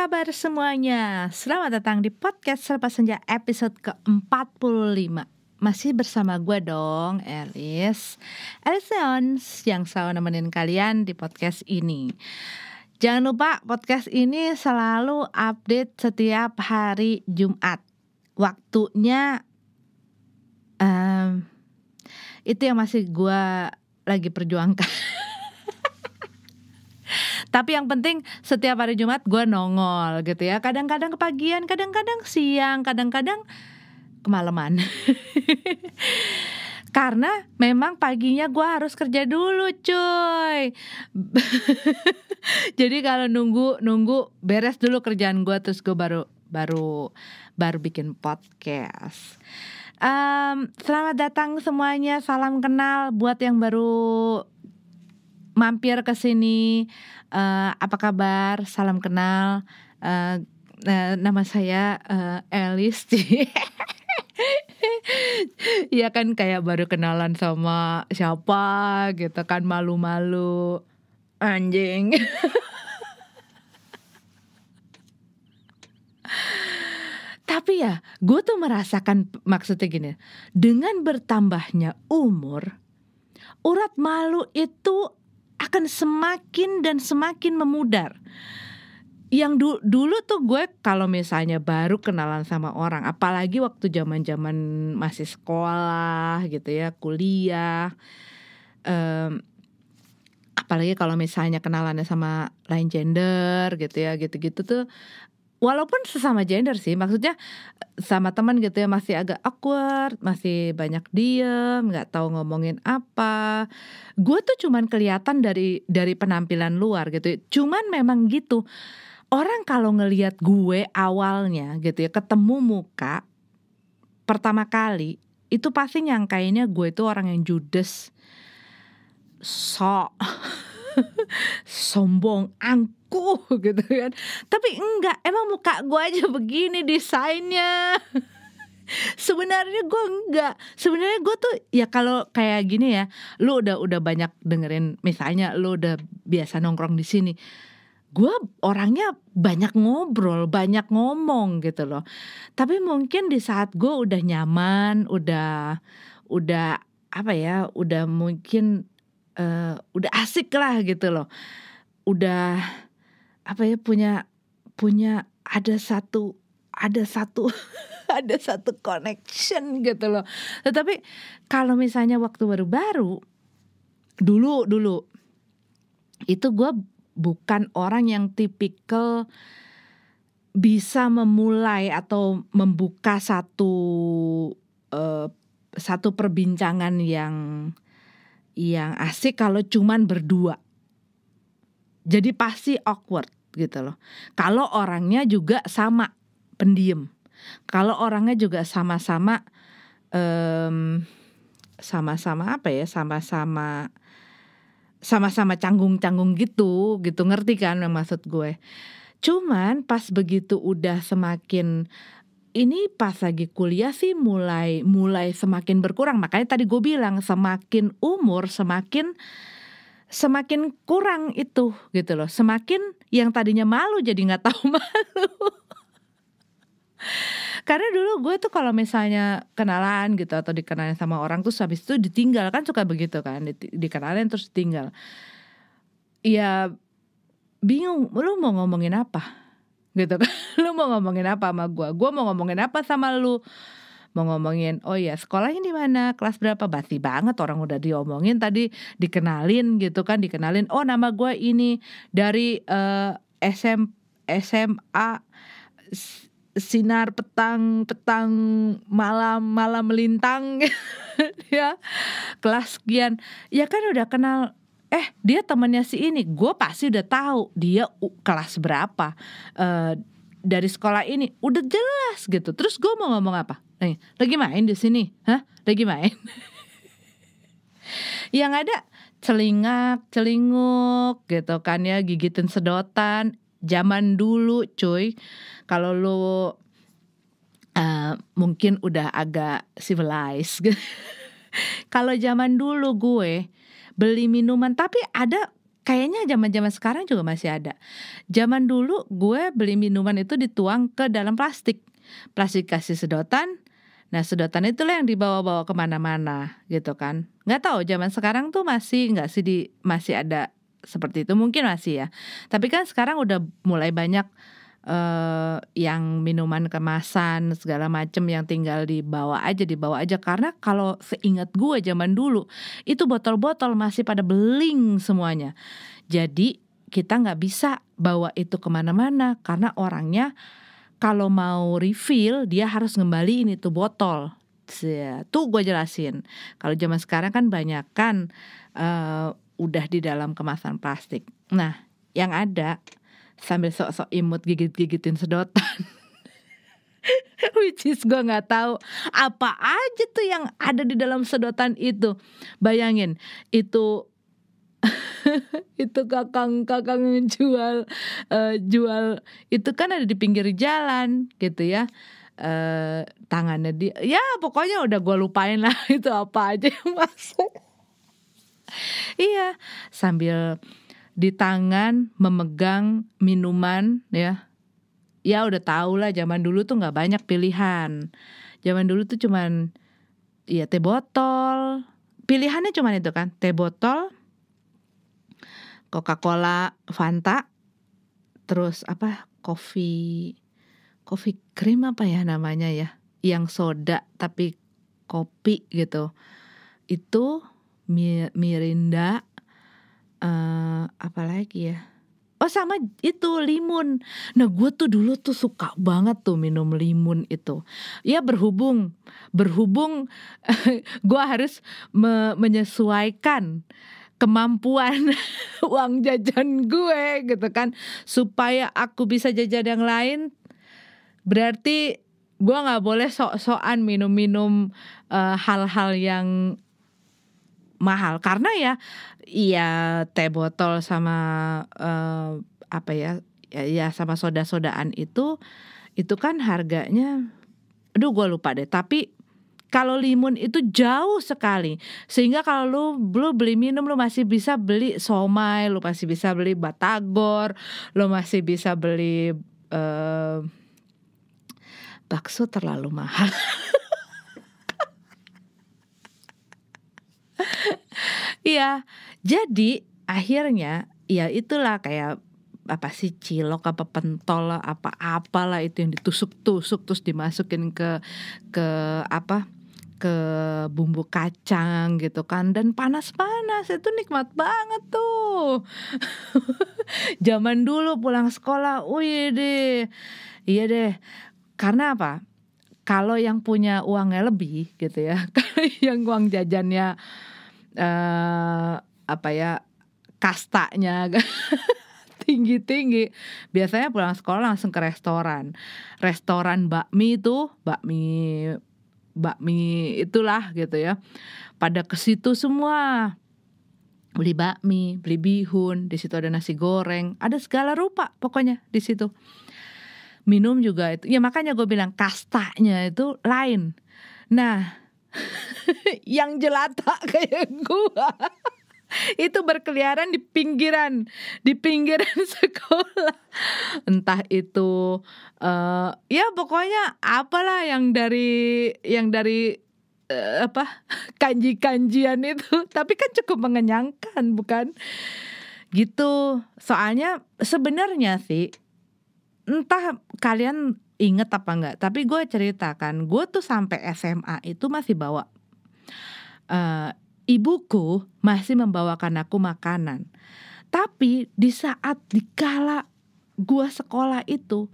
kabar semuanya? Selamat datang di podcast Selepas Senja episode ke-45 Masih bersama gue dong, Elis. Elis Leons yang selalu nemenin kalian di podcast ini. Jangan lupa podcast ini selalu update setiap hari Jumat. Waktunya um, Itu yang masih gue lagi perjuangkan Tapi yang penting setiap hari Jumat gue nongol gitu ya. Kadang-kadang kepagian, kadang-kadang siang, kadang-kadang kemalaman. Karena memang paginya gue harus kerja dulu cuy Jadi kalau nunggu nunggu beres dulu kerjaan gue terus gue baru baru baru bikin podcast. Um, selamat datang semuanya, salam kenal buat yang baru mampir ke sini uh, apa kabar? Salam kenal. Uh, uh, nama saya uh, Elis. ya kan kayak baru kenalan sama siapa gitu kan malu-malu anjing. Tapi ya, gue tuh merasakan maksudnya gini, dengan bertambahnya umur, urat malu itu akan semakin dan semakin memudar. Yang du dulu tuh gue kalau misalnya baru kenalan sama orang, apalagi waktu zaman-zaman masih sekolah gitu ya, kuliah, um, apalagi kalau misalnya kenalannya sama lain gender gitu ya, gitu-gitu tuh walaupun sesama gender sih maksudnya sama teman gitu ya masih agak awkward masih banyak diem nggak tahu ngomongin apa. Gue tuh cuman kelihatan dari dari penampilan luar gitu cuman memang gitu orang kalau ngelihat gue awalnya gitu ya ketemu muka pertama kali itu pasti nyangkainnya gue itu orang yang judes sok sombong, angkuh gitu kan. Tapi enggak, emang muka gue aja begini desainnya. Sebenarnya gue enggak. Sebenarnya gue tuh ya kalau kayak gini ya, lu udah udah banyak dengerin misalnya lu udah biasa nongkrong di sini. Gue orangnya banyak ngobrol, banyak ngomong gitu loh. Tapi mungkin di saat gue udah nyaman, udah udah apa ya, udah mungkin uh, udah asik lah gitu loh udah apa ya punya punya ada satu ada satu ada satu connection gitu loh tetapi kalau misalnya waktu baru-baru dulu dulu itu gue bukan orang yang tipikal bisa memulai atau membuka satu uh, satu perbincangan yang yang asik kalau cuman berdua. Jadi pasti awkward gitu loh. Kalau orangnya juga sama pendiam. Kalau orangnya juga sama-sama um, sama-sama apa ya? Sama-sama sama-sama canggung-canggung gitu, gitu ngerti kan maksud gue. Cuman pas begitu udah semakin ini pas lagi kuliah sih mulai mulai semakin berkurang makanya tadi gue bilang semakin umur semakin semakin kurang itu gitu loh. Semakin yang tadinya malu jadi nggak tahu malu. Karena dulu gue tuh kalau misalnya kenalan gitu atau dikenalin sama orang tuh habis itu ditinggal kan suka begitu kan dikenalin terus tinggal ya bingung lu mau ngomongin apa? Gitu kan lu mau ngomongin apa sama gue gue mau ngomongin apa sama lu mau ngomongin oh ya sekolahnya di mana? Kelas berapa? Basi banget orang udah diomongin tadi dikenalin gitu kan dikenalin oh nama gue ini dari uh, eh, SM SMA sinar petang petang malam malam melintang ya kelas sekian. Ya kan udah kenal eh dia temannya si ini. Gue pasti udah tahu dia kelas berapa. Uh, dari sekolah ini udah jelas gitu. Terus gue mau ngomong apa? Nih lagi main di sini. Hah? Lagi main. Yang ada celingak celinguk gitu kan ya gigitin sedotan. Zaman dulu cuy. Kalau lu uh, mungkin udah agak civilized. Kalau zaman dulu gue beli minuman tapi ada kayaknya zaman-zaman sekarang juga masih ada. Zaman dulu gue beli minuman itu dituang ke dalam plastik. Plastik kasih sedotan. Nah sedotan itulah yang dibawa-bawa ke mana-mana gitu kan. Nggak tahu zaman sekarang tuh masih nggak sih di masih ada seperti itu mungkin masih ya. Tapi kan sekarang udah mulai banyak uh, yang minuman kemasan segala macem yang tinggal dibawa aja dibawa aja. Karena kalau seingat gue zaman dulu itu botol-botol masih pada beling semuanya. Jadi kita nggak bisa bawa itu ke mana-mana karena orangnya kalau mau refill dia harus ngembaliin itu botol. Tuh gue jelasin. Kalau zaman sekarang kan banyak kan uh, udah di dalam kemasan plastik. Nah yang ada sambil sok-sok imut gigit-gigitin sedotan. Which is gue nggak tahu apa aja tuh yang ada di dalam sedotan itu. Bayangin itu itu kakang-kakang jual uh, jual itu kan ada di pinggir jalan gitu ya uh, tangannya dia ya pokoknya udah gue lupain lah itu apa aja yang masuk iya sambil di tangan memegang minuman ya. Ya udah tau lah zaman dulu tuh nggak banyak pilihan. Zaman dulu tuh cuman ya teh botol. Pilihannya cuman itu kan teh botol Coca-Cola Fanta terus apa kopi kopi krim apa ya namanya ya yang soda tapi kopi gitu. Itu Mirinda uh, apa lagi ya Oh sama itu limun. Nah gue tuh dulu tuh suka banget tuh minum limun itu. Ya berhubung, berhubung gue harus me menyesuaikan kemampuan uang jajan gue gitu kan supaya aku bisa jajan yang lain berarti gue nggak boleh sok-sokan minum-minum uh, hal-hal yang mahal. Karena ya iya teh botol sama uh, apa ya ya, ya sama soda-sodaan itu itu kan harganya aduh gue lupa deh. Tapi kalau limun itu jauh sekali. Sehingga kalau lu lu beli minum lu masih bisa beli somai lu masih bisa beli batagor lu masih bisa beli uh, bakso terlalu mahal Iya, jadi akhirnya ya itulah kayak apa sih cilok apa pentol apa apalah itu yang ditusuk-tusuk terus dimasukin ke ke apa ke bumbu kacang gitu kan. Dan panas-panas itu nikmat banget tuh. Zaman dulu pulang sekolah wih deh. Iya deh karena apa? Kalau yang punya uangnya lebih gitu ya yang uang jajannya uh, apa ya kastanya tinggi-tinggi. Biasanya pulang sekolah langsung ke restoran. Restoran bakmi itu, bakmi bakmi itulah gitu ya. Pada ke situ semua. Beli bakmi, beli bihun, di situ ada nasi goreng, ada segala rupa pokoknya di situ. Minum juga itu. Ya makanya gue bilang kastanya itu lain. Nah, yang jelata kayak gua. Itu berkeliaran di pinggiran di pinggiran sekolah. Entah itu uh, ya pokoknya apalah yang dari yang dari uh, apa kanji-kanjian itu. Tapi kan cukup mengenyangkan bukan? Gitu. Soalnya sebenarnya sih entah kalian inget apa enggak. Tapi gue ceritakan gue tuh sampai SMA itu masih bawa uh, ibuku masih membawakan aku makanan. Tapi di saat dikala gue sekolah itu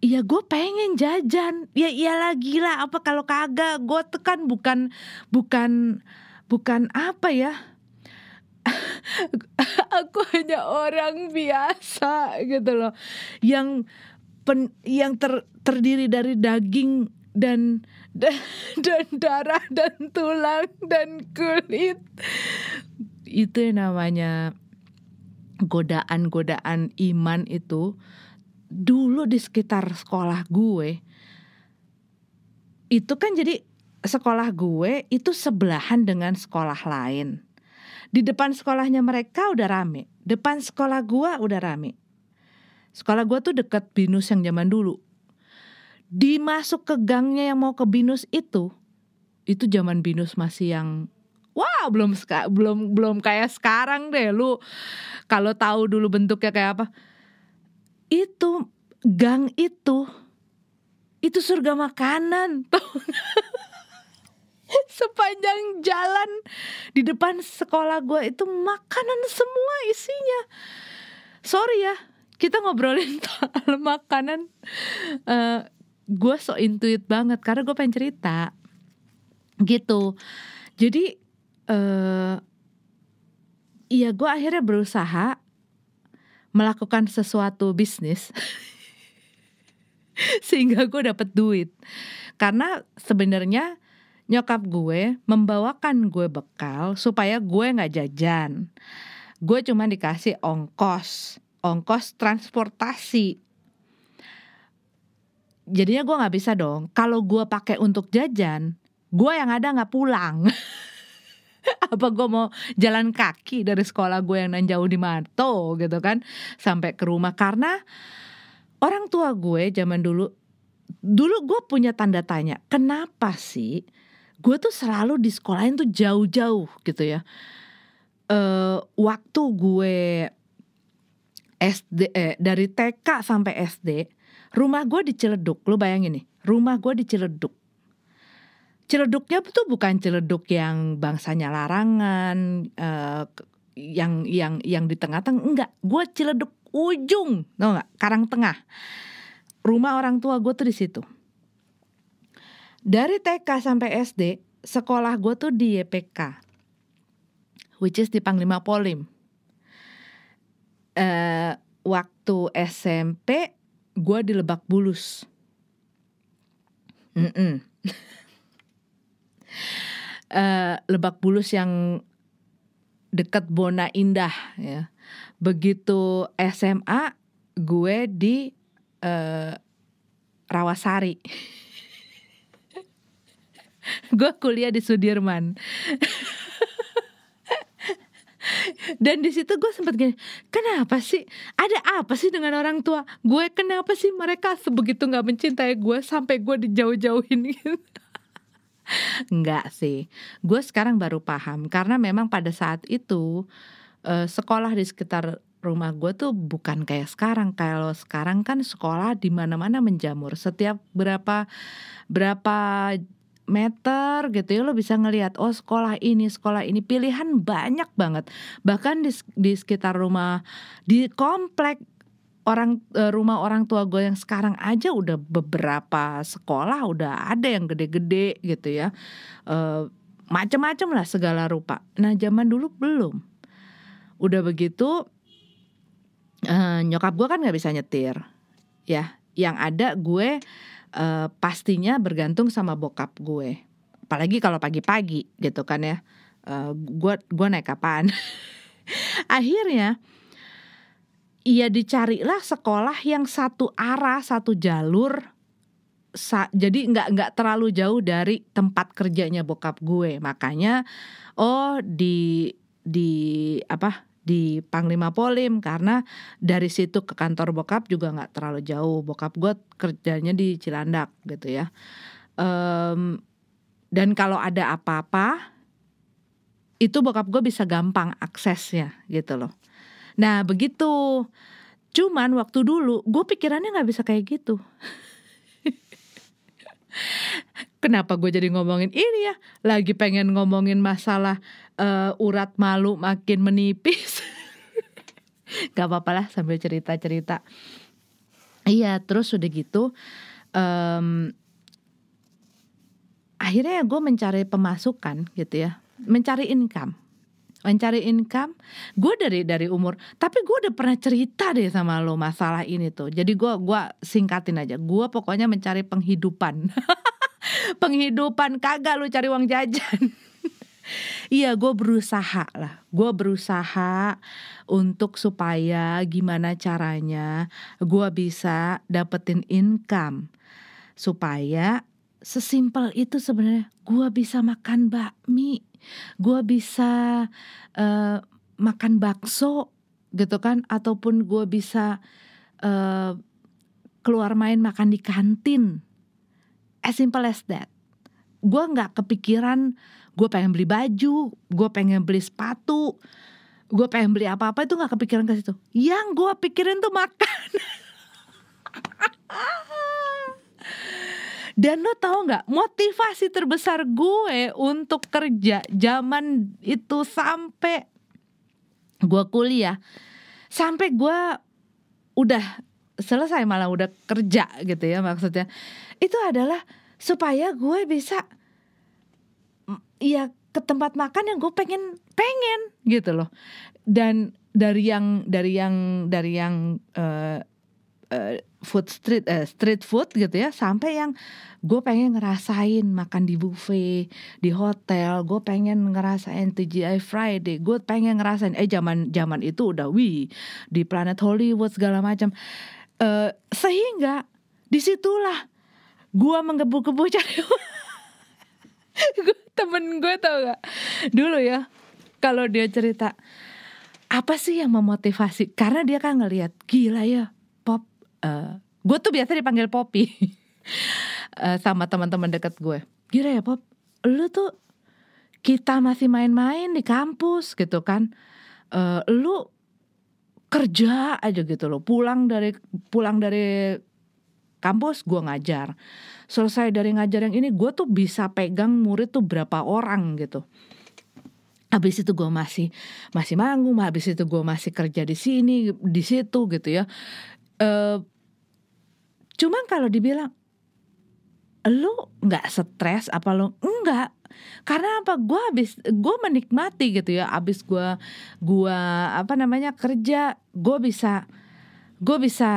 ya gue pengen jajan. Ya iyalah gila apa kalau kagak gue tuh kan bukan bukan bukan apa ya aku hanya orang biasa gitu loh. Yang pen, yang ter, terdiri dari daging dan, dan dan darah dan tulang dan kulit itu yang namanya godaan-godaan iman itu dulu di sekitar sekolah gue itu kan jadi sekolah gue itu sebelahan dengan sekolah lain Di depan sekolahnya mereka udah rame. Depan sekolah gua udah rame. Sekolah gua tuh deket binus yang zaman dulu. Dimasuk ke gangnya yang mau ke binus itu, itu zaman binus masih yang wah belum belum belum kayak sekarang deh. Lu kalau tahu dulu bentuknya kayak apa. Itu gang itu itu surga makanan sepanjang jalan di depan sekolah gue itu makanan semua isinya. Sorry ya kita ngobrolin soal makanan. Uh, gue so intuit banget karena gue pengen cerita. Gitu. Jadi uh, iya gue akhirnya berusaha melakukan sesuatu bisnis. Sehingga gue dapet duit. Karena sebenarnya nyokap gue membawakan gue bekal supaya gue nggak jajan. Gue cuma dikasih ongkos, ongkos transportasi. Jadinya gue nggak bisa dong. Kalau gue pakai untuk jajan, gue yang ada nggak pulang. apa gue mau jalan kaki dari sekolah gue yang jauh di Mato gitu kan sampai ke rumah karena orang tua gue zaman dulu dulu gue punya tanda tanya kenapa sih gue tuh selalu di sekolahin tuh jauh-jauh gitu ya. Uh, waktu gue SD eh, dari TK sampai SD, rumah gue di Ciledug. Lu bayangin nih, rumah gue di Ciledug. Ciledugnya tuh bukan Ciledug yang bangsanya larangan, uh, yang yang yang di tengah-tengah enggak. Gue Ciledug ujung, tau nggak? Karang Tengah. Rumah orang tua gue tuh di situ dari TK sampai SD sekolah gue tuh di YPK which is di Panglima Polim uh, waktu SMP gue di Lebak Bulus. Mm -mm. uh, Lebak Bulus yang dekat Bona Indah ya. Begitu SMA gue di uh, Rawasari. Gue kuliah di Sudirman dan di situ gue sempat gini kenapa sih? Ada apa sih dengan orang tua gue? Kenapa sih mereka sebegitu nggak mencintai gue sampai gue dijauh-jauhin? Gitu Enggak sih. Gue sekarang baru paham karena memang pada saat itu uh, sekolah di sekitar rumah gue tuh bukan kayak sekarang. Kalau sekarang kan sekolah di mana-mana menjamur. Setiap berapa berapa meter gitu ya lo bisa ngelihat oh sekolah ini sekolah ini. Pilihan banyak banget. Bahkan di di sekitar rumah di komplek orang e, rumah orang tua gue yang sekarang aja udah beberapa sekolah udah ada yang gede-gede gitu ya. E, macam-macam lah segala rupa. Nah zaman dulu belum. Udah begitu e, nyokap gue kan nggak bisa nyetir ya. Yang ada gue uh, pastinya bergantung sama bokap gue. Apalagi kalau pagi-pagi gitu kan ya. Uh, gue gue naik kapan? Akhirnya ia dicarilah sekolah yang satu arah, satu jalur. Sa jadi nggak nggak terlalu jauh dari tempat kerjanya bokap gue. Makanya oh di di apa di Panglima Polim karena dari situ ke kantor bokap juga nggak terlalu jauh. Bokap gue kerjanya di Cilandak gitu ya. Um, dan kalau ada apa-apa itu bokap gue bisa gampang aksesnya gitu loh. Nah begitu. Cuman waktu dulu gue pikirannya nggak bisa kayak gitu. Kenapa gue jadi ngomongin ini ya? Lagi pengen ngomongin masalah uh, urat malu makin menipis. Gak apa-apa lah sambil cerita-cerita. Iya, terus udah gitu. Um, akhirnya gue mencari pemasukan gitu ya, mencari income mencari income gue dari dari umur tapi gue udah pernah cerita deh sama lo masalah ini tuh jadi gue gua singkatin aja gue pokoknya mencari penghidupan penghidupan kagak lu cari uang jajan Iya gue berusaha lah. Gue berusaha untuk supaya gimana caranya gue bisa dapetin income Supaya sesimpel itu sebenarnya gue bisa makan bakmi gue bisa uh, makan bakso gitu kan ataupun gue bisa uh, keluar main makan di kantin. As simple as that. Gue nggak kepikiran gue pengen beli baju gue pengen beli sepatu gue pengen beli apa-apa itu nggak kepikiran ke situ. Yang gue pikirin tuh makan. Dan lo tau nggak motivasi terbesar gue untuk kerja zaman itu sampai gue kuliah sampai gue udah selesai malah udah kerja gitu ya maksudnya itu adalah supaya gue bisa ya ke tempat makan yang gue pengen pengen gitu loh. Dan dari yang dari yang dari yang uh, uh, food street uh, street food gitu ya sampai yang gue pengen ngerasain makan di buffet di hotel gue pengen ngerasain TGI Friday gue pengen ngerasain eh zaman zaman itu udah wih di planet Hollywood segala macam. Uh, sehingga di situlah gue menggebu-gebu cari gue temen gue tau gak? Dulu ya kalau dia cerita apa sih yang memotivasi? Karena dia kan ngelihat gila ya pop uh, eh, gue tuh biasa dipanggil Poppy. Uh, sama teman-teman dekat gue gila ya pop lu tuh kita masih main-main di kampus gitu kan. Uh, lu kerja aja gitu loh pulang dari pulang dari kampus gue ngajar selesai dari ngajar yang ini gue tuh bisa pegang murid tuh berapa orang gitu. Habis itu gue masih masih manggung habis itu gue masih kerja di sini di situ gitu ya. Uh, cuman kalau dibilang lu nggak stres? Apa lu? Enggak karena apa? Gue habis gue menikmati gitu ya. Habis gue gue apa namanya kerja gue bisa gue bisa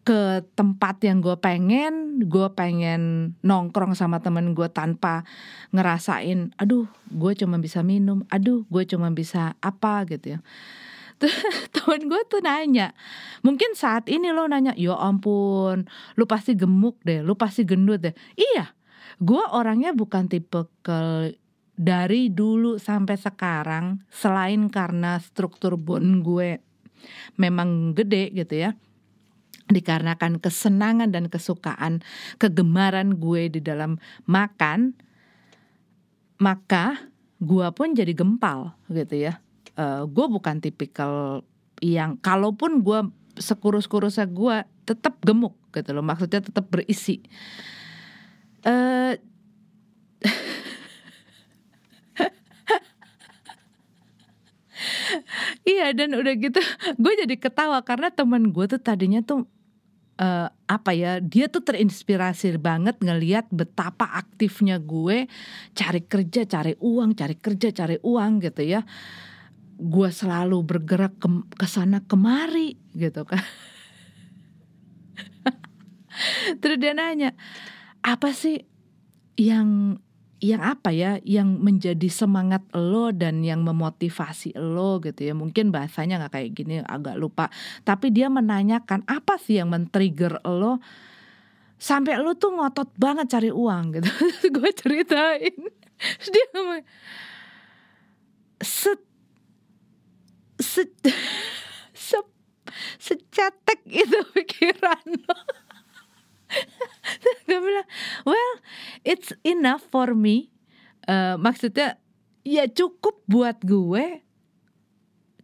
ke tempat yang gue pengen gue pengen nongkrong sama temen gue tanpa ngerasain aduh gue cuma bisa minum aduh gue cuma bisa apa gitu ya. Temen gue tuh nanya mungkin saat ini lo nanya ya ampun lu pasti gemuk deh lu pasti gendut deh iya gue orangnya bukan tipe ke dari dulu sampai sekarang selain karena struktur bone gue memang gede gitu ya dikarenakan kesenangan dan kesukaan kegemaran gue di dalam makan maka gue pun jadi gempal gitu ya. Uh, eh, gue bukan tipikal yang kalaupun gue sekurus-kurusnya gue tetap gemuk gitu loh. Maksudnya tetap berisi. Uh, iya dan udah gitu gue jadi ketawa karena teman gue tuh tadinya tuh uh, apa ya dia tuh terinspirasi banget ngeliat betapa aktifnya gue cari kerja cari uang cari kerja cari uang gitu ya. Gue selalu bergerak ke, ke sana kemari gitu kan. Terus dia nanya apa sih yang yang apa ya yang menjadi semangat lo dan yang memotivasi lo gitu ya. Mungkin bahasanya nggak kayak gini agak lupa. Tapi dia menanyakan apa sih yang men-trigger lo? Sampai lo tuh ngotot banget cari uang gitu. Gue ceritain. Dia ngomong set se, se secatek itu pikiran lo gue bilang well it's enough for me uh, maksudnya ya cukup buat gue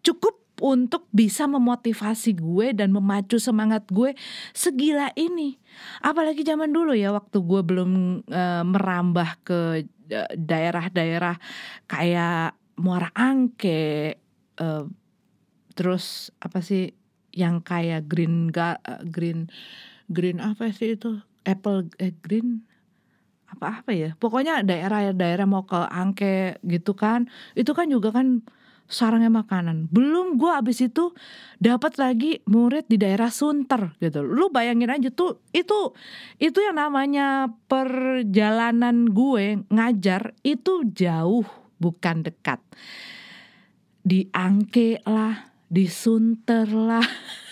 cukup untuk bisa memotivasi gue dan memacu semangat gue segila ini. Apalagi zaman dulu ya waktu gue belum uh, merambah ke eh, daerah-daerah kayak Muara Angke, uh, terus apa sih yang kayak green ga, uh, green green apa sih itu? Apple eh, green? Apa apa ya? Pokoknya daerah-daerah mau ke Angke gitu kan. Itu kan juga kan sarangnya makanan. Belum gue abis itu dapat lagi murid di daerah Sunter gitu. Lu bayangin aja tuh itu itu yang namanya perjalanan gue ngajar itu jauh bukan dekat. Di Angke lah di Sunter lah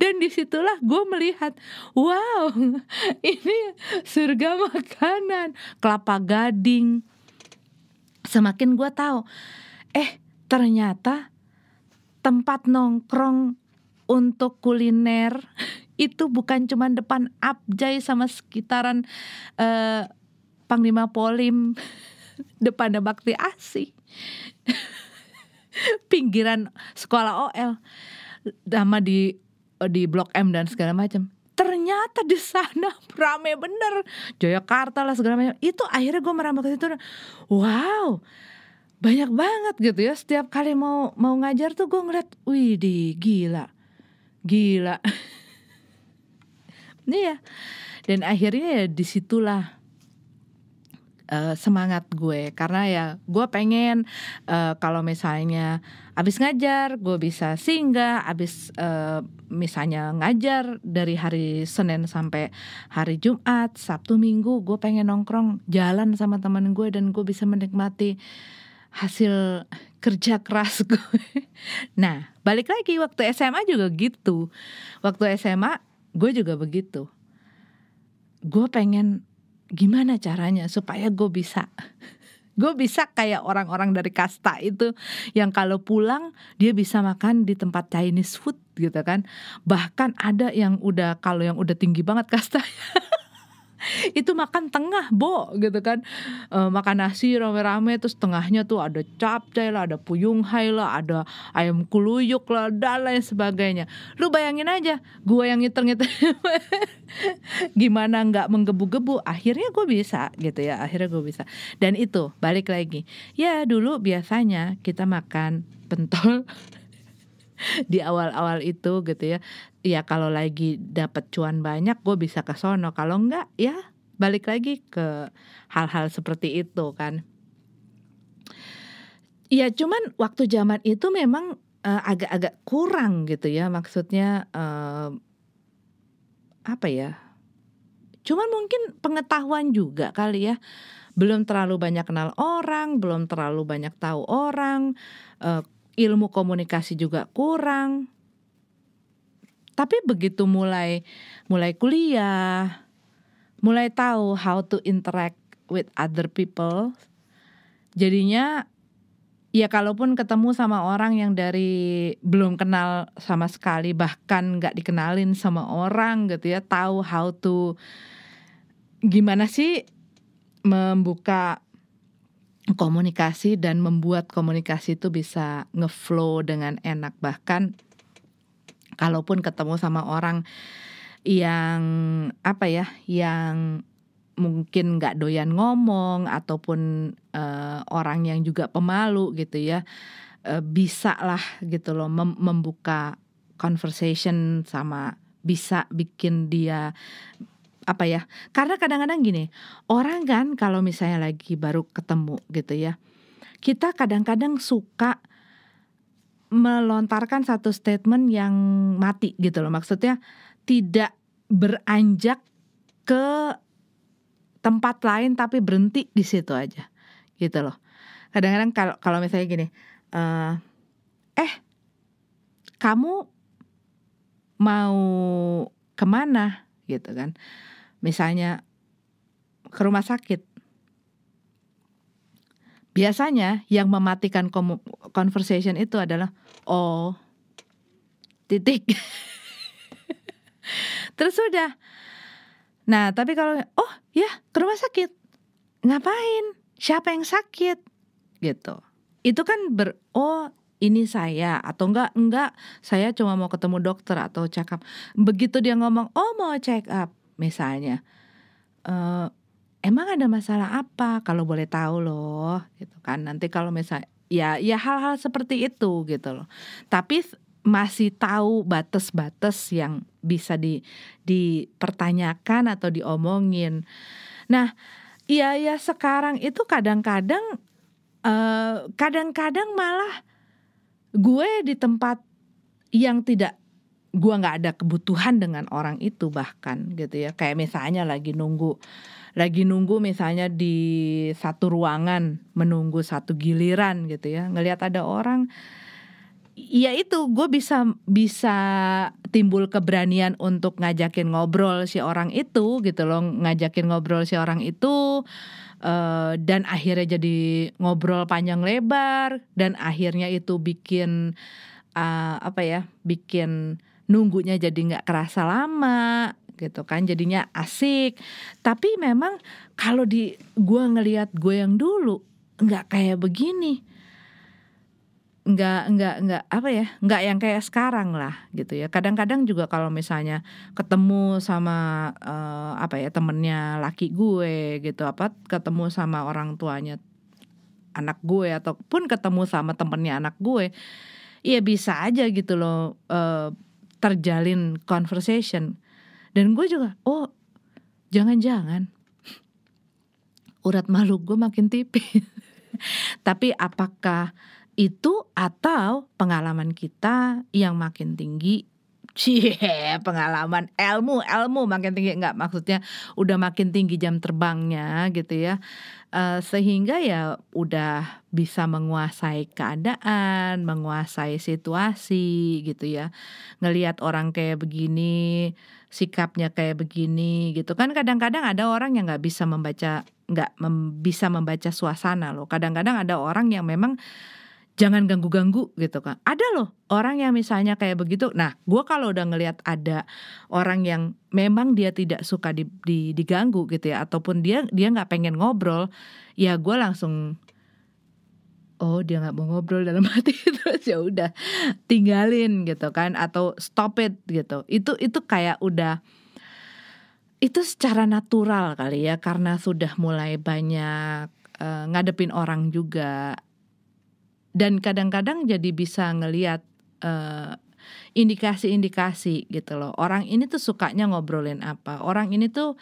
dan di situlah gue melihat wow ini surga makanan kelapa gading. Semakin gue tahu eh ternyata tempat nongkrong untuk kuliner itu bukan cuma depan Abjay sama sekitaran uh, Panglima Polim depan Bakti Asih pinggiran sekolah OL sama di di Blok M dan segala macam. Ternyata di sana rame bener. Jakarta lah segala macam. Itu akhirnya gue merambah ke situ. Wow banyak banget gitu ya. Setiap kali mau mau ngajar tuh gue ngeliat wih di gila. Gila. Iya. Dan akhirnya ya di situlah uh, semangat gue karena ya gue pengen uh, kalau misalnya abis ngajar gue bisa singgah abis uh, misalnya ngajar dari hari Senin sampai hari Jumat Sabtu Minggu gue pengen nongkrong jalan sama teman gue dan gue bisa menikmati hasil kerja keras gue. Nah, balik lagi waktu SMA juga gitu. Waktu SMA gue juga begitu. Gue pengen gimana caranya supaya gue bisa? Gue bisa kayak orang-orang dari kasta itu yang kalau pulang dia bisa makan di tempat Chinese food gitu kan. Bahkan ada yang udah kalau yang udah tinggi banget kastanya itu makan tengah bo gitu kan. E, makan nasi rame-rame terus tengahnya tuh ada capcay lah ada puyung hai lah ada ayam kuluyuk lah dan lain sebagainya. Lu bayangin aja gue yang ngiter-ngiter gimana nggak menggebu-gebu akhirnya gue bisa gitu ya akhirnya gue bisa. Dan itu balik lagi. Ya dulu biasanya kita makan pentol di awal-awal itu gitu ya ya kalau lagi dapat cuan banyak gue bisa ke sono. Kalau enggak ya balik lagi ke hal-hal seperti itu kan. Ya cuman waktu zaman itu memang uh, agak-agak kurang gitu ya. Maksudnya uh, apa ya? Cuman mungkin pengetahuan juga kali ya. Belum terlalu banyak kenal orang belum terlalu banyak tahu orang uh, ilmu komunikasi juga kurang. Tapi begitu mulai mulai kuliah, mulai tahu how to interact with other people, jadinya ya kalaupun ketemu sama orang yang dari belum kenal sama sekali bahkan nggak dikenalin sama orang gitu ya tahu how to gimana sih membuka komunikasi dan membuat komunikasi itu bisa ngeflow dengan enak. Bahkan kalaupun ketemu sama orang yang apa ya yang mungkin nggak doyan ngomong ataupun uh, orang yang juga pemalu gitu ya uh, bisa lah gitu loh mem membuka conversation sama bisa bikin dia apa ya karena kadang-kadang gini orang kan kalau misalnya lagi baru ketemu gitu ya kita kadang-kadang suka melontarkan satu statement yang mati gitu loh. Maksudnya tidak beranjak ke tempat lain tapi berhenti di situ aja gitu loh. Kadang-kadang kalau kalau misalnya gini uh, eh kamu mau ke mana gitu kan? Misalnya ke rumah sakit. Biasanya yang mematikan conversation itu adalah oh titik. Terus sudah. Nah, tapi kalau oh ya ke rumah sakit. Ngapain? Siapa yang sakit? Gitu. Itu kan ber oh ini saya atau enggak enggak saya cuma mau ketemu dokter atau up begitu dia ngomong oh mau check up misalnya uh, emang ada masalah apa? Kalau boleh tahu loh gitu kan. Nanti kalau misalnya ya ya hal-hal seperti itu gitu loh. Tapi masih tahu batas-batas yang bisa di dipertanyakan atau diomongin. Nah iya ya sekarang itu kadang-kadang uh, kadang-kadang malah gue di tempat yang tidak gua nggak ada kebutuhan dengan orang itu bahkan gitu ya. Kayak misalnya lagi nunggu lagi nunggu misalnya di satu ruangan menunggu satu giliran gitu ya. Ngelihat ada orang ya itu gue bisa bisa timbul keberanian untuk ngajakin ngobrol si orang itu gitu loh. Ngajakin ngobrol si orang itu uh, dan akhirnya jadi ngobrol panjang lebar dan akhirnya itu bikin uh, apa ya bikin nunggunya jadi nggak kerasa lama gitu kan jadinya asik. Tapi memang kalau di gue ngelihat gue yang dulu nggak kayak begini. Nggak nggak nggak apa ya nggak yang kayak sekarang lah gitu ya. Kadang-kadang juga kalau misalnya ketemu sama uh, apa ya temennya laki gue gitu apa ketemu sama orang tuanya anak gue ataupun ketemu sama temennya anak gue ya bisa aja gitu loh uh, terjalin conversation. Dan gue juga oh jangan-jangan. Urat malu gue makin tipis. Tapi apakah itu atau pengalaman kita yang makin tinggi Cie, pengalaman ilmu, ilmu makin tinggi enggak maksudnya udah makin tinggi jam terbangnya gitu ya. Uh, sehingga ya udah bisa menguasai keadaan, menguasai situasi gitu ya. Ngelihat orang kayak begini, sikapnya kayak begini gitu kan kadang-kadang ada orang yang nggak bisa membaca nggak mem, bisa membaca suasana loh. Kadang-kadang ada orang yang memang jangan ganggu-ganggu gitu kan. Ada loh orang yang misalnya kayak begitu. Nah, gue kalau udah ngelihat ada orang yang memang dia tidak suka di, di, diganggu gitu ya, ataupun dia dia nggak pengen ngobrol, ya gue langsung oh dia nggak mau ngobrol dalam hati terus ya udah tinggalin gitu kan atau stop it gitu. Itu itu kayak udah itu secara natural kali ya karena sudah mulai banyak uh, ngadepin orang juga dan kadang-kadang jadi bisa ngelihat uh, indikasi-indikasi gitu loh. Orang ini tuh sukanya ngobrolin apa. Orang ini tuh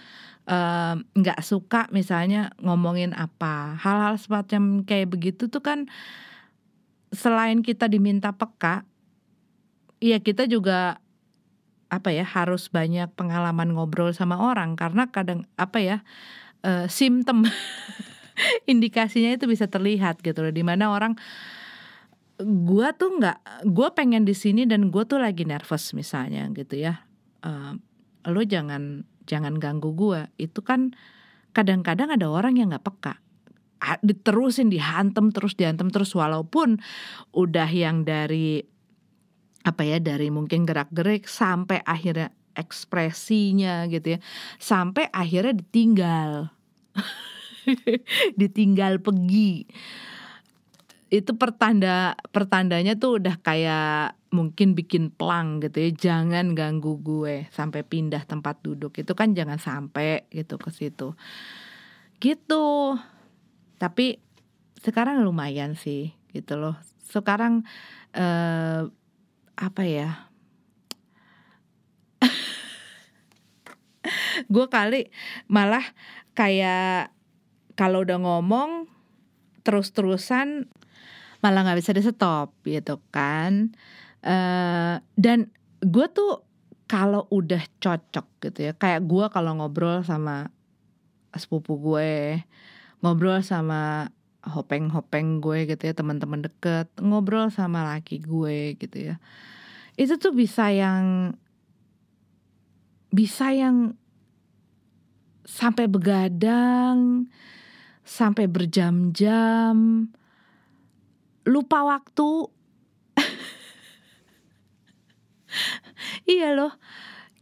nggak uh, suka misalnya ngomongin apa. Hal-hal semacam kayak begitu tuh kan selain kita diminta peka ya kita juga apa ya harus banyak pengalaman ngobrol sama orang. Karena kadang apa ya uh, simptom indikasinya itu bisa terlihat gitu loh di mana orang gue tuh nggak gue pengen di sini dan gue tuh lagi nervous misalnya gitu ya. Uh, lo jangan jangan ganggu gue itu kan kadang-kadang ada orang yang nggak peka. Diterusin dihantem terus dihantem terus walaupun udah yang dari apa ya dari mungkin gerak-gerik sampai akhirnya ekspresinya gitu ya sampai akhirnya ditinggal ditinggal pergi. Itu pertanda pertandanya tuh udah kayak mungkin bikin pelang gitu ya. Jangan ganggu gue sampai pindah tempat duduk. Itu kan jangan sampai gitu ke situ. Gitu. Tapi sekarang lumayan sih gitu loh. Sekarang eh, apa ya? Gue kali malah kayak kalau udah ngomong terus-terusan malah nggak bisa di stop gitu kan. Uh, dan gue tuh kalau udah cocok gitu ya kayak gue kalau ngobrol sama sepupu gue ngobrol sama hopeng-hopeng gue gitu ya teman-teman deket ngobrol sama laki gue gitu ya. Itu tuh bisa yang bisa yang sampai begadang sampai berjam-jam lupa waktu. iya loh.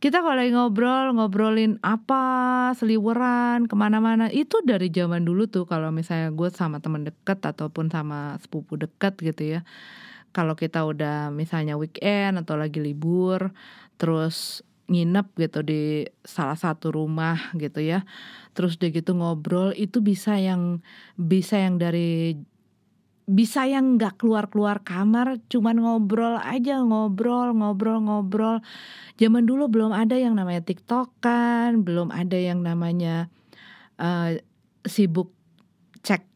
Kita kalau ngobrol, ngobrolin apa, seliweran, ke mana-mana. Itu dari zaman dulu tuh kalau misalnya gue sama temen deket ataupun sama sepupu deket gitu ya. Kalau kita udah misalnya weekend atau lagi libur, terus nginep gitu di salah satu rumah gitu ya. Terus udah gitu ngobrol itu bisa yang bisa yang dari bisa yang nggak keluar-keluar kamar cuman ngobrol aja ngobrol ngobrol ngobrol. Zaman dulu belum ada yang namanya tiktokan belum ada yang namanya uh, sibuk cek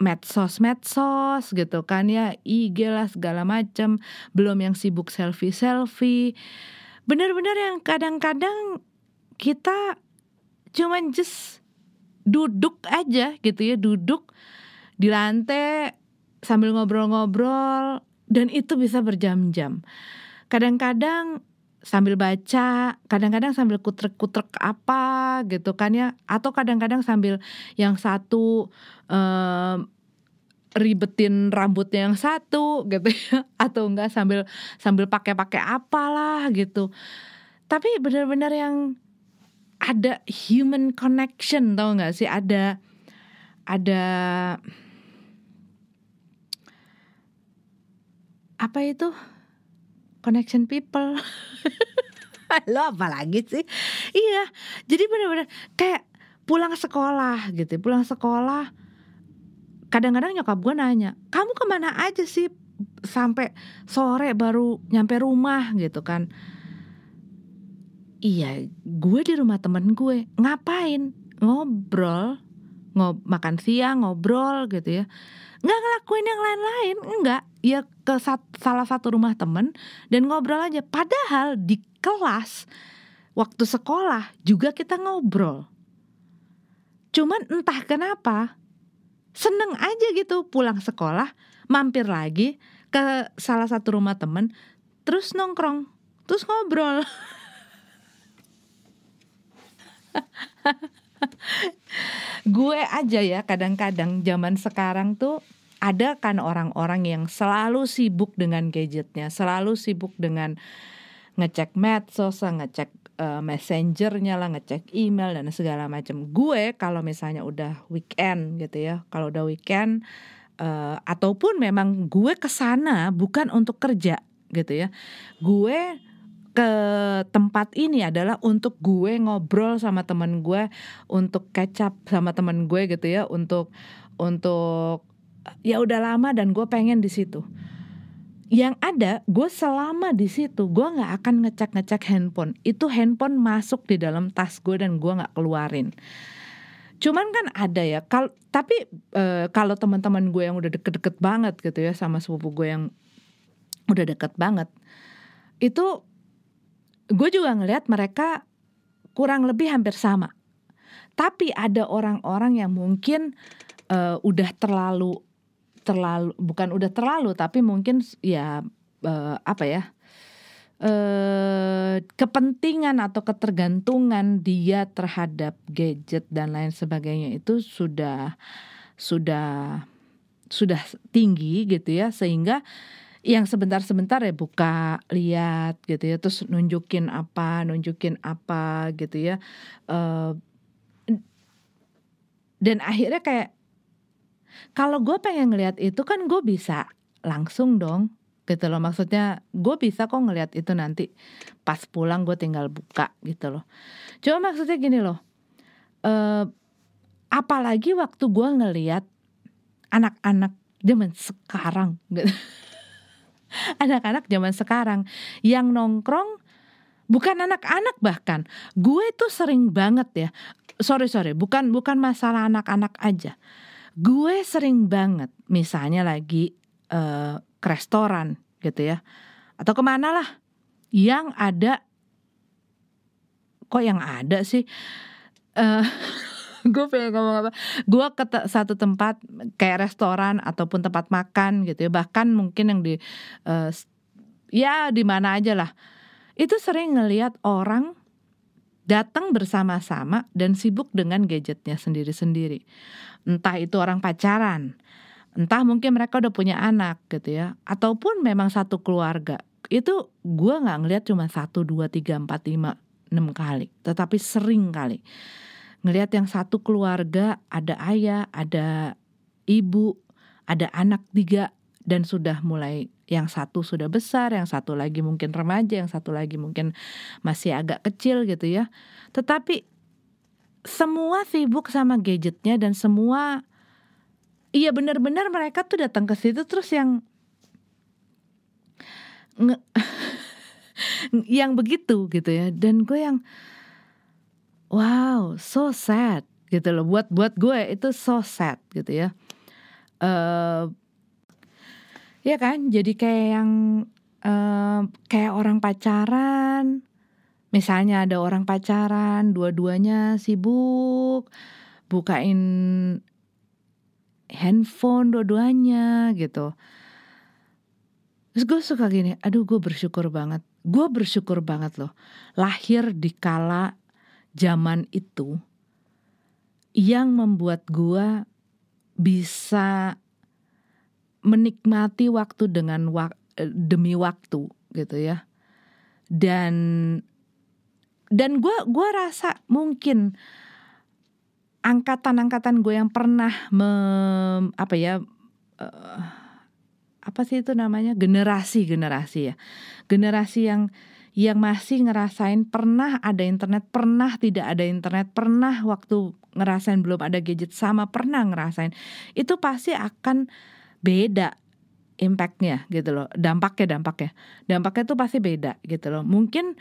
medsos medsos gitu kan ya IG lah segala macam belum yang sibuk selfie selfie benar-benar yang kadang-kadang kita cuman just duduk aja gitu ya duduk di lantai sambil ngobrol-ngobrol dan itu bisa berjam-jam. Kadang-kadang sambil baca, kadang-kadang sambil kutrek-kutrek apa gitu kan ya, atau kadang-kadang sambil yang satu um, ribetin rambutnya yang satu gitu ya, atau enggak sambil sambil pakai-pakai apalah gitu. Tapi benar-benar yang ada human connection tau nggak sih? Ada ada apa itu? Connection people. Lo apa lagi sih? Iya jadi benar-benar kayak pulang sekolah gitu pulang sekolah kadang-kadang nyokap gue nanya kamu ke mana aja sih sampai sore baru nyampe rumah? Gitu kan. Iya gue di rumah temen gue. Ngapain? Ngobrol. Ngob makan siang ngobrol gitu ya. Nggak ngelakuin yang lain-lain enggak ya ke sat, salah satu rumah temen dan ngobrol aja. Padahal di kelas waktu sekolah juga kita ngobrol. Cuman entah kenapa seneng aja gitu pulang sekolah mampir lagi ke salah satu rumah temen terus nongkrong terus ngobrol. Gue aja ya kadang-kadang zaman sekarang tuh ada kan orang-orang yang selalu sibuk dengan gadgetnya, selalu sibuk dengan ngecek medsos, ngecek uh, messengernya lah, ngecek email dan segala macam. Gue kalau misalnya udah weekend gitu ya, kalau udah weekend uh, ataupun memang gue ke sana bukan untuk kerja gitu ya, gue ke tempat ini adalah untuk gue ngobrol sama temen gue, untuk up sama temen gue gitu ya, untuk untuk ya udah lama dan gue pengen di situ. Yang ada gue selama di situ gue nggak akan ngecek ngecek handphone. Itu handphone masuk di dalam tas gue dan gue nggak keluarin. Cuman kan ada ya, kal tapi e, kalau teman-teman gue yang udah deket-deket banget gitu ya sama sepupu gue yang udah deket banget, itu gue juga ngelihat mereka kurang lebih hampir sama. Tapi ada orang-orang yang mungkin uh, udah terlalu terlalu bukan udah terlalu tapi mungkin ya uh, apa ya uh, kepentingan atau ketergantungan dia terhadap gadget dan lain sebagainya itu sudah sudah sudah tinggi gitu ya sehingga yang sebentar-sebentar ya buka lihat gitu ya terus nunjukin apa nunjukin apa gitu ya uh, dan akhirnya kayak kalau gue pengen ngeliat itu kan gue bisa langsung dong gitu loh. Maksudnya gue bisa kok ngeliat itu nanti pas pulang gue tinggal buka gitu loh. Cuma maksudnya gini loh uh, apalagi waktu gue ngeliat anak-anak zaman sekarang gitu. Anak-anak zaman sekarang yang nongkrong bukan anak-anak bahkan gue tuh sering banget ya sorry sorry bukan bukan masalah anak-anak aja gue sering banget misalnya lagi uh, ke restoran gitu ya. Atau ke mana lah yang ada kok yang ada sih? Uh, gue pengen ngomong apa? Gue ke satu tempat kayak restoran ataupun tempat makan gitu ya. Bahkan mungkin yang di uh, ya di mana aja lah. Itu sering ngelihat orang datang bersama-sama dan sibuk dengan gadgetnya sendiri-sendiri entah itu orang pacaran entah mungkin mereka udah punya anak gitu ya. Ataupun memang satu keluarga. Itu gue nggak ngelihat cuma satu dua tiga empat lima enam kali. Tetapi sering kali. Ngelihat yang satu keluarga ada ayah, ada ibu, ada anak tiga dan sudah mulai yang satu sudah besar, yang satu lagi mungkin remaja, yang satu lagi mungkin masih agak kecil gitu ya. Tetapi semua sibuk sama gadgetnya dan semua iya benar-benar mereka tuh datang ke situ terus yang nge, yang begitu gitu ya. Dan gue yang wow so sad gitu loh. Buat buat gue itu so sad gitu ya. Uh, ya kan? Jadi kayak yang uh, kayak orang pacaran misalnya ada orang pacaran dua-duanya sibuk bukain handphone dua-duanya gitu Terus gue suka gini, aduh gue bersyukur banget. Gue bersyukur banget loh. Lahir di kala zaman itu yang membuat gue bisa menikmati waktu dengan wak demi waktu gitu ya. Dan dan gue gua rasa mungkin angkatan-angkatan gue yang pernah mem, apa ya uh, apa sih itu namanya? Generasi-generasi ya. Generasi yang yang masih ngerasain pernah ada internet pernah tidak ada internet pernah waktu ngerasain belum ada gadget sama pernah ngerasain. Itu pasti akan beda impactnya gitu loh. Dampaknya dampaknya. Dampaknya tuh pasti beda gitu loh. Mungkin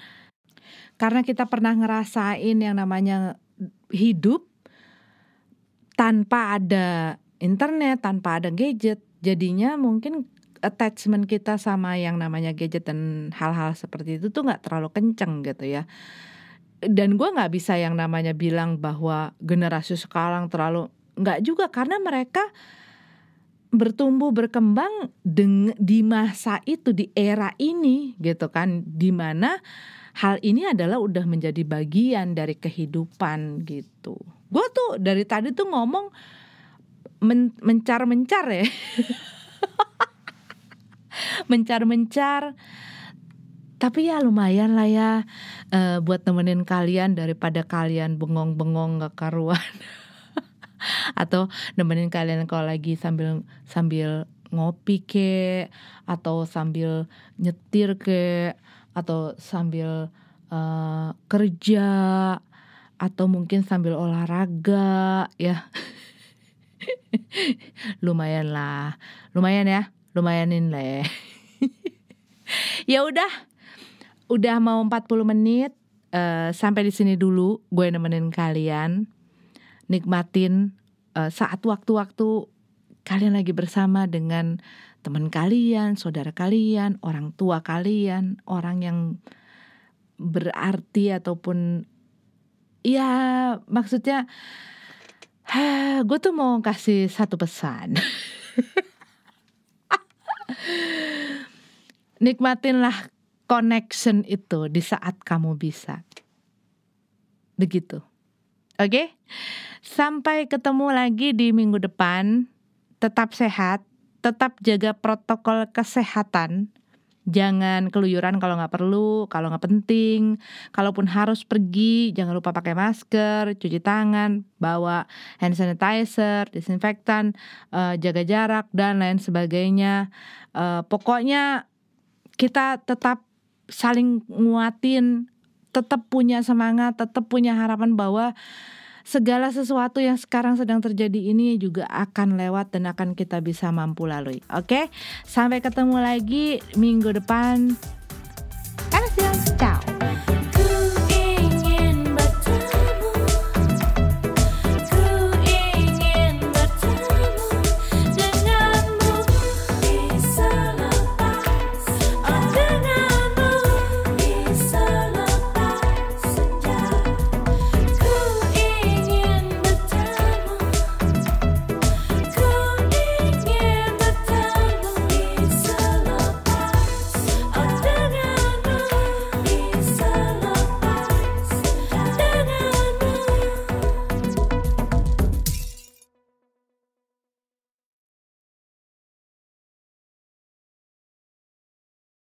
karena kita pernah ngerasain yang namanya hidup tanpa ada internet tanpa ada gadget. Jadinya mungkin attachment kita sama yang namanya gadget dan hal-hal seperti itu tuh nggak terlalu kenceng gitu ya. Dan gue nggak bisa yang namanya bilang bahwa generasi sekarang terlalu nggak juga. Karena mereka bertumbuh berkembang di masa itu di era ini gitu kan. Di mana hal ini adalah udah menjadi bagian dari kehidupan gitu gue tuh dari tadi tuh ngomong men mencar-mencar ya. mencar-mencar. Tapi ya lumayan lah ya uh, buat temenin kalian daripada kalian bengong-bengong gak karuan. atau nemenin kalian kalau lagi sambil sambil ngopi ke atau sambil nyetir ke atau sambil uh, kerja atau mungkin sambil olahraga ya. Lumayan lah. Lumayan ya lumayanin lah ya. Ya udah udah mau 40 menit uh, sampai di sini dulu gue nemenin kalian. Nikmatin uh, saat waktu-waktu kalian lagi bersama dengan teman kalian, saudara kalian, orang tua kalian, orang yang berarti ataupun ya maksudnya gue tuh mau kasih satu pesan. Nikmatinlah connection itu di saat kamu bisa. Begitu. Oke? Okay? Sampai ketemu lagi di minggu depan. Tetap sehat, tetap jaga protokol kesehatan jangan keluyuran kalau nggak perlu, kalau nggak penting. Kalaupun harus pergi, jangan lupa pakai masker, cuci tangan, bawa hand sanitizer, disinfektan, uh, jaga jarak dan lain sebagainya. Uh, pokoknya kita tetap saling nguatin, tetap punya semangat, tetap punya harapan bahwa segala sesuatu yang sekarang sedang terjadi ini juga akan lewat dan akan kita bisa mampu lalui. Oke, sampai ketemu lagi minggu depan. Ciao.